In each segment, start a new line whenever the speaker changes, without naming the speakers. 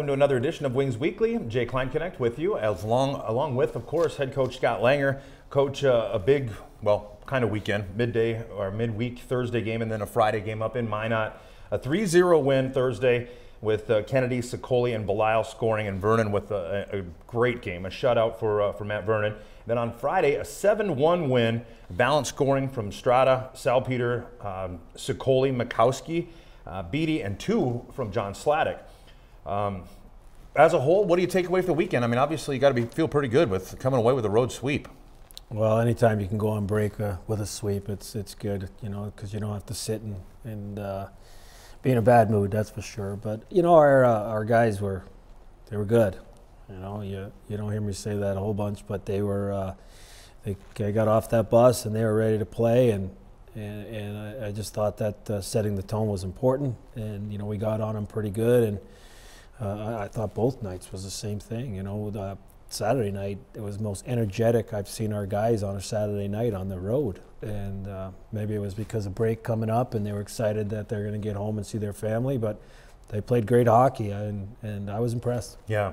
Welcome to another edition of Wings Weekly. Jay Kleinknecht with you, as long, along with, of course, head coach Scott Langer. Coach, uh, a big, well, kind of weekend, midday or midweek Thursday game, and then a Friday game up in Minot. A 3 0 win Thursday with uh, Kennedy, Sicoli, and Belisle scoring, and Vernon with a, a great game, a shutout for, uh, for Matt Vernon. Then on Friday, a 7 1 win, balanced scoring from Strada, Salpeter, um, Sicoli, Mikowski, uh, Beatty, and two from John Sladek. Um, as a whole, what do you take away from the weekend? I mean, obviously, you got to be feel pretty good with coming away with a road sweep.
Well, anytime you can go on break uh, with a sweep, it's it's good, you know, because you don't have to sit and and uh, be in a bad mood. That's for sure. But you know, our uh, our guys were they were good. You know, you you don't hear me say that a whole bunch, but they were uh, they, they got off that bus and they were ready to play and. And, and I, I just thought that uh, setting the tone was important, and you know we got on them pretty good, and uh, I, I, thought both nights was the same thing. You know, the Saturday night it was the most energetic I've seen our guys on a Saturday night on the road, and uh, maybe it was because of break coming up and they were excited that they're going to get home and see their family. But they played great hockey, and and I was impressed.
Yeah.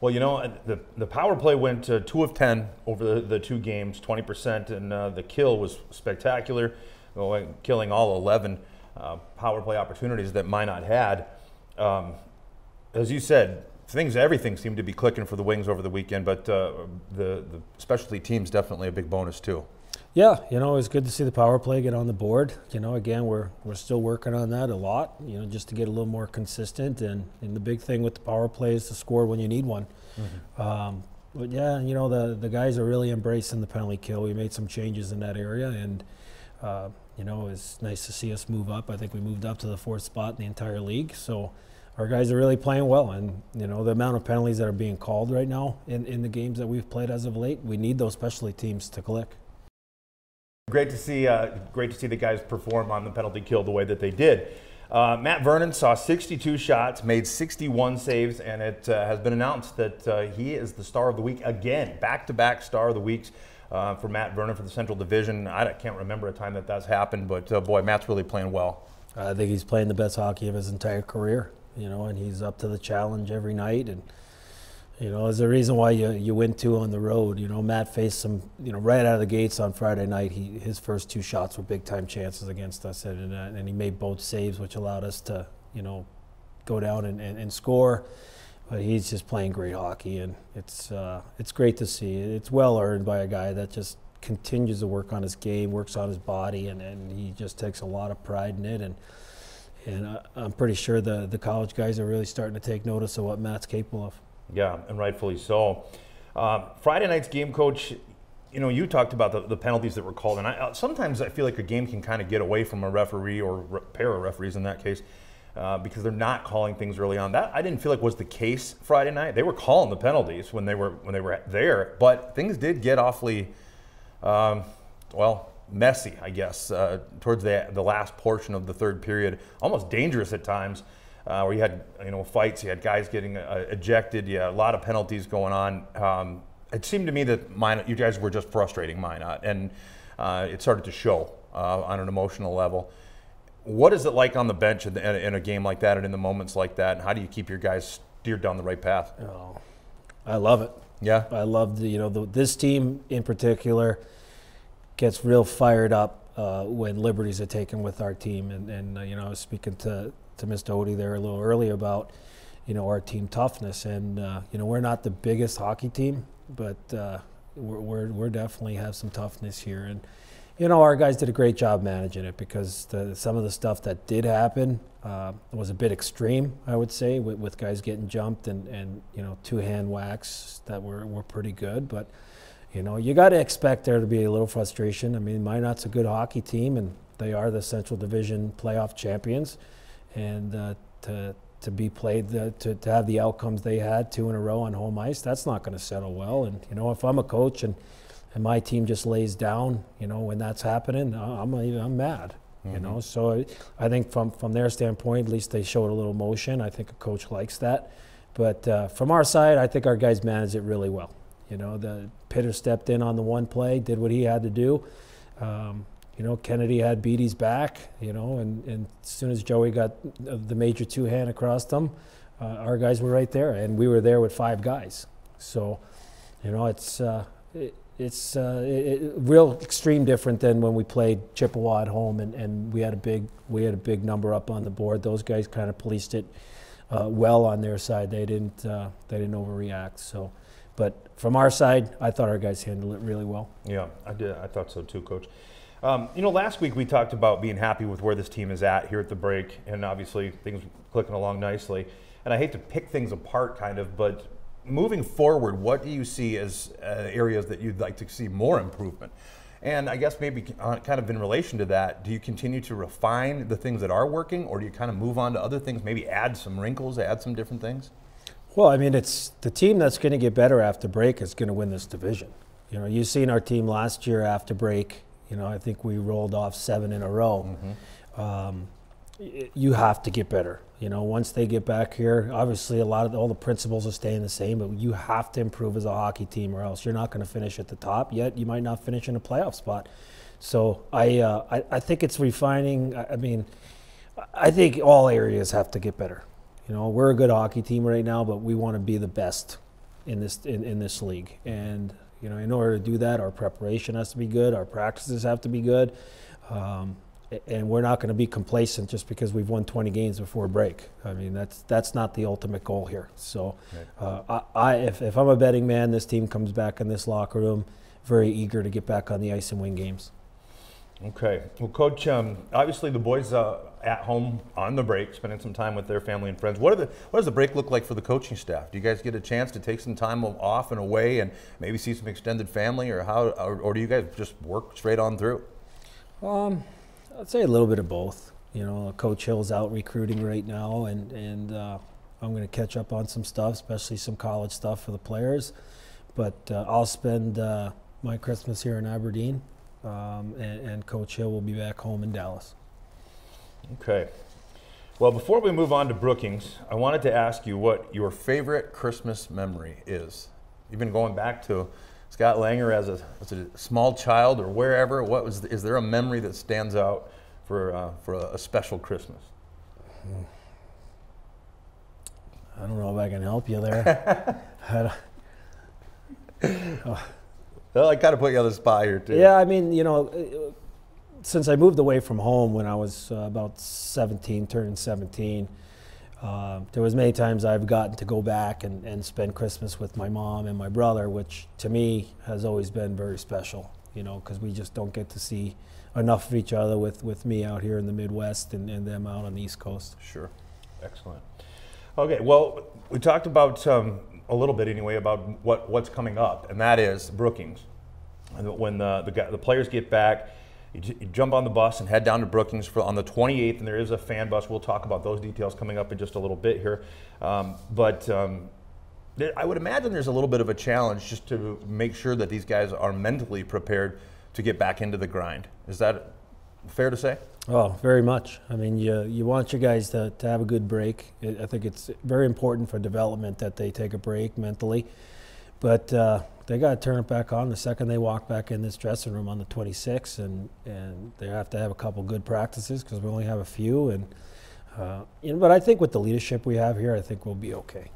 Well, you know, the, the power play went to two of 10 over the, the two games, 20%, and uh, the kill was spectacular, killing all 11 uh, power play opportunities that Minot had. Um, as you said, things, everything seemed to be clicking for the Wings over the weekend, but uh, the, the specialty team's definitely a big bonus too.
Yeah, you know, it's good to see the power play get on the board. You know, again, we're we're still working on that a lot. You know, just to get a little more consistent. And, and the big thing with the power play is to score when you need one. Mm-hmm. Um, but yeah, you know, the the guys are really embracing the penalty kill. We made some changes in that area, and uh, you know, it's nice to see us move up. I think we moved up to the fourth spot in the entire league. So our guys are really playing well. And, you know, the amount of penalties that are being called right now in, in the games that we've played as of late, we need those specialty teams to click.
Great to see, uh, great to see the guys perform on the penalty kill the way that they did. Uh, Matt Vernon saw 62 shots, made 61 saves, and it uh, has been announced that uh, he is the star of the week again, back-to-back star of the weeks uh, for Matt Vernon for the Central Division. I can't remember a time that that's happened, but uh, boy, Matt's really playing well.
I think he's playing the best hockey of his entire career you know, and he's up to the challenge every night. And, you know, there's a reason why you, you win two on the road. You know, Matt faced some, you know, right out of the gates on Friday night. He His first two shots were big time chances against us, and, uh, and he made both saves, which allowed us to, you know, go down and, and, and score. But he's just playing great hockey, and it's, uh, it's great to see. It's well earned by a guy that just continues to work on his game, works on his body, and, and he just takes a lot of pride in it. And, and I, I'm pretty sure the, the college guys are really starting to take notice of what Matt's capable of.
Yeah, and rightfully so. Uh, Friday night's game, coach. You know, you talked about the, the penalties that were called, and I, uh, sometimes I feel like a game can kind of get away from a referee or re- pair of referees in that case uh, because they're not calling things early on. That I didn't feel like was the case Friday night. They were calling the penalties when they were when they were there, but things did get awfully, um, well, messy, I guess, uh, towards the, the last portion of the third period. Almost dangerous at times, uh, where you had you know fights, you had guys getting uh, ejected, you had a lot of penalties going on. Um, it seemed to me that mine, you guys were just frustrating Minot, and uh, it started to show uh, on an emotional level. What is it like on the bench in, in, a game like that and in the moments like that? And how do you keep your guys steered down the right path? Oh,
I love it.
Yeah,
I love the you know the, this team in particular gets real fired up uh, when liberties are taken with our team. And, and uh, you know, I was speaking to, to Mr. Odde there a little earlier about, you know, our team toughness. And, uh, you know, we're not the biggest hockey team, but uh, we're, we're, we're, definitely have some toughness here. And, you know, our guys did a great job managing it because the, some of the stuff that did happen uh, was a bit extreme, I would say, with, with guys getting jumped and, and, you know, two hand whacks that were, were pretty good. But, you know, you got to expect there to be a little frustration. I mean, Minot's a good hockey team, and they are the Central Division playoff champions. And uh, to to be played, the, to, to have the outcomes they had, two in a row on home ice, that's not going to settle well. And, you know, if I'm a coach and, and my team just lays down, you know, when that's happening, I'm, I'm mad. Mm-hmm. You know, so I think from, from their standpoint, at least they showed a little motion. I think a coach likes that. But uh, from our side, I think our guys manage it really well. You know, the Pitter stepped in on the one play, did what he had to do. Um, you know, Kennedy had Beatty's back, you know, and, and as soon as Joey got the major two hand across them, uh, our guys were right there, and we were there with five guys. So, you know, it's uh, it, it's uh, it, it, real extreme different than when we played Chippewa at home, and, and we had a big we had a big number up on the board. Those guys kind of policed it uh, well on their side. They didn't uh, they didn't overreact. So, but from our side, I thought our guys handled it really well.
Yeah, I did. I thought so too, Coach. Um, you know, last week we talked about being happy with where this team is at here at the break, and obviously things clicking along nicely. And I hate to pick things apart, kind of, but moving forward, what do you see as uh, areas that you'd like to see more improvement? And I guess maybe uh, kind of in relation to that, do you continue to refine the things that are working, or do you kind of move on to other things, maybe add some wrinkles, add some different things?
Well, I mean, it's the team that's going to get better after break is going to win this division. You know, you've seen our team last year after break. You know, I think we rolled off seven in a row. Mm-hmm. Um, you have to get better. You know, once they get back here, obviously a lot of all the principles are staying the same, but you have to improve as a hockey team, or else you're not going to finish at the top. Yet you might not finish in a playoff spot. So I, uh, I, I, think it's refining. I, I mean, I think all areas have to get better. You know, we're a good hockey team right now, but we want to be the best in this in, in this league. And you know, in order to do that, our preparation has to be good. Our practices have to be good. Um, and we're not going to be complacent just because we've won 20 games before break. I mean, that's that's not the ultimate goal here. So, uh, I, I, if, if I'm a betting man, this team comes back in this locker room very eager to get back on the ice and win games.
Okay. Well, Coach, um, obviously the boys uh, at home on the break, spending some time with their family and friends. What, are the, what does the break look like for the coaching staff? Do you guys get a chance to take some time off and away and maybe see some extended family, or how, or, or do you guys just work straight on through?
Um, I'd say a little bit of both. You know, Coach Hill's out recruiting right now, and and uh, I'm going to catch up on some stuff, especially some college stuff for the players. But uh, I'll spend uh, my Christmas here in Aberdeen, um, and, and Coach Hill will be back home in Dallas.
Okay. Well, before we move on to Brookings, I wanted to ask you what your favorite Christmas memory is. You've been going back to Scott Langer as a, as a small child or wherever? What was is there a memory that stands out for uh, for a, a, special Christmas?
I don't know if I can help you there.
well, I kind of put you on the spot here too.
Yeah, I mean, you know, since I moved away from home when I was uh, about 17, turning 17 uh, there was many times I've gotten to go back and, and spend Christmas with my mom and my brother, which to me has always been very special, you know, because we just don't get to see enough of each other with, with me out here in the Midwest and, and them out on the East Coast.
Sure. Excellent. Okay, well, we talked about um, a little bit anyway about what, what's coming up, and that is Brookings. When the, the, the players get back, you, you, jump on the bus and head down to Brookings for, on the 28th, and there is a fan bus. We'll talk about those details coming up in just a little bit here. Um, but um, there, I would imagine there's a little bit of a challenge just to make sure that these guys are mentally prepared to get back into the grind. Is that fair to say?
Oh, very much. I mean, you, you want your guys to, to have a good break. I think it's very important for development that they take a break mentally. But uh, they got to turn it back on the second they walk back in this dressing room on the 26th, and and they have to have a couple good practices because we only have a few. And uh, you know, but I think with the leadership we have here, I think we'll be okay.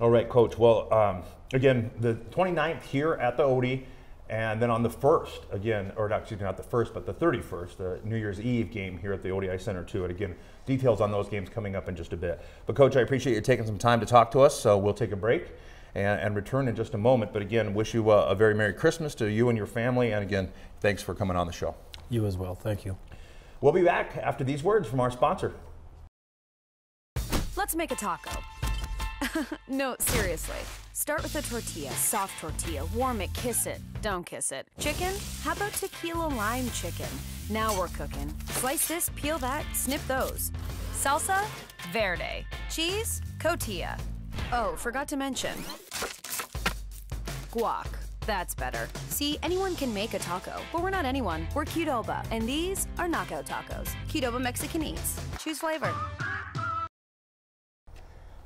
All right, coach. Well, um, again, the 29th here at the Odde. And then on the first, again, or not, excuse me, not the first, but the 31st, the New Year's Eve game here at the Odde Center, too. And again, details on those games coming up in just a bit. But, Coach, I appreciate you taking some time to talk to us. So we'll take a break and, and return in just a moment. But again, wish you a, a very Merry Christmas to you and your family. And again, thanks for coming on the show.
You as well. Thank you.
We'll be back after these words from our sponsor.
Let's make a taco. no, seriously. Start with a tortilla, soft tortilla, warm it, kiss it, don't kiss it. Chicken? How about tequila lime chicken? Now we're cooking. Slice this, peel that, snip those. Salsa? Verde. Cheese? Cotija. Oh, forgot to mention. Guac. That's better. See, anyone can make a taco, but we're not anyone. We're Qdoba, and these are knockout tacos. Qdoba Mexican Eats. Choose flavor.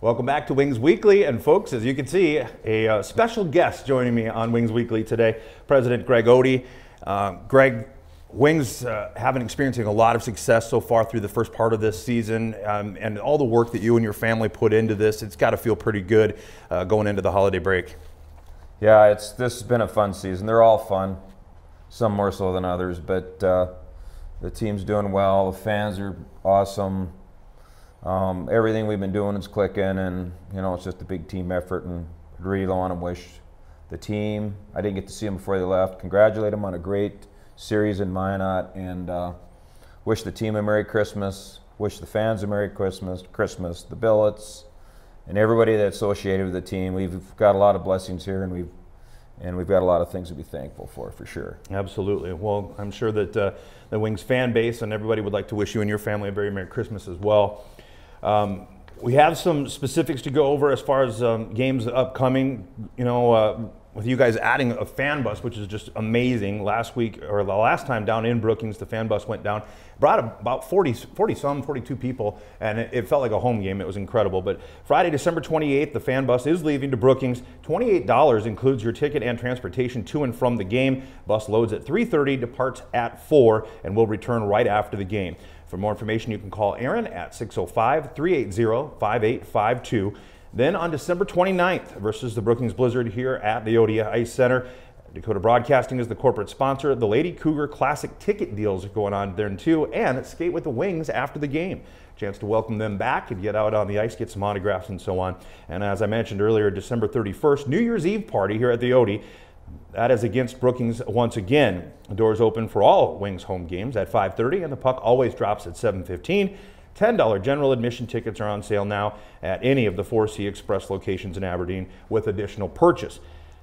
Welcome back to Wings Weekly, and folks, as you can see, a uh, special guest joining me on Wings Weekly today, President Greg Odde. Uh, Greg, Wings uh, have been experiencing a lot of success so far through the first part of this season, um, and all the work that you and your family put into this, it's got to feel pretty good uh, going into the holiday break.
Yeah, it's this has been a fun season. They're all fun, some more so than others, but uh, the team's doing well. The fans are awesome. Um, everything we've been doing is clicking, and you know it's just a big team effort. And really want to wish the team. I didn't get to see them before they left. Congratulate them on a great series in Minot, and uh, wish the team a Merry Christmas. Wish the fans a Merry Christmas. Christmas, the Billets, and everybody that's associated with the team. We've got a lot of blessings here, and we've and we've got a lot of things to be thankful for, for sure.
Absolutely. Well, I'm sure that uh, the Wings fan base and everybody would like to wish you and your family a very Merry Christmas as well. Um, we have some specifics to go over as far as um, games upcoming. You know, uh, with you guys adding a fan bus, which is just amazing. Last week or the last time down in Brookings, the fan bus went down, brought about 40, 40 some, 42 people, and it, it, felt like a home game. It was incredible. But Friday, December 28th, the fan bus is leaving to Brookings. $28 includes your ticket and transportation to and from the game. Bus loads at 3:30, departs at 4, and will return right after the game. For more information, you can call Aaron at 605 380 5852. Then on December 29th versus the Brookings Blizzard here at the Odde Ice Center. Dakota Broadcasting is the corporate sponsor. The Lady Cougar Classic ticket deals are going on there too, and skate with the Wings after the game. Chance to welcome them back and get out on the ice, get some autographs and so on. And as I mentioned earlier, December 31st, New Year's Eve party here at the Odde. That is against Brookings once again. The doors open for all Wings home games at 5:30, and the puck always drops at 7:15. $10 general admission tickets are on sale now at any of the 4C Express locations in Aberdeen with additional purchase.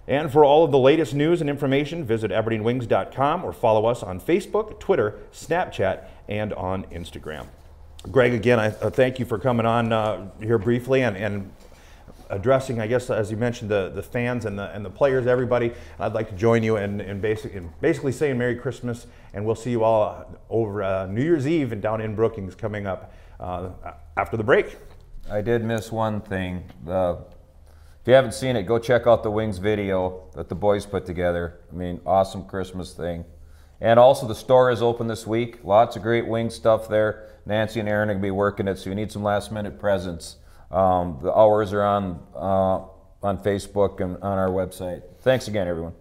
And for all of the latest news and information, visit aberdeenwings.com or follow us on Facebook, Twitter, Snapchat, and on Instagram. Greg, again, I uh, thank you for coming on uh, here briefly and, and addressing, I guess, as you mentioned, the, the fans and the, and the players, everybody. I'd like to join you in, in, basic, in basically saying Merry Christmas, and we'll see you all over uh, New Year's Eve and down in Brookings coming up uh, after the break.
I did miss one thing. The, if you haven't seen it, go check out the Wings video that the boys put together. I mean, awesome Christmas thing. And also, the store is open this week. Lots of great wing stuff there. Nancy and Aaron are going to be working it, so you need some last minute presents. Um, the hours are on uh, on Facebook and on our website. Thanks again, everyone.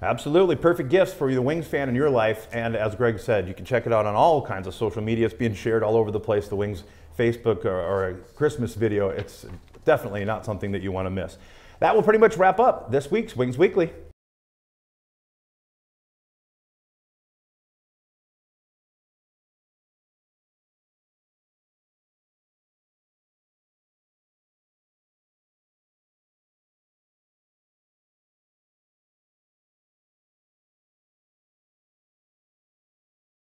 Absolutely. Perfect gifts for the Wings fan in your life. And as Greg said, you can check it out on all kinds of social media. It's being shared all over the place. The Wings Facebook or, or a Christmas video. It's definitely not something that you want to miss. That will pretty much wrap up this week's Wings Weekly.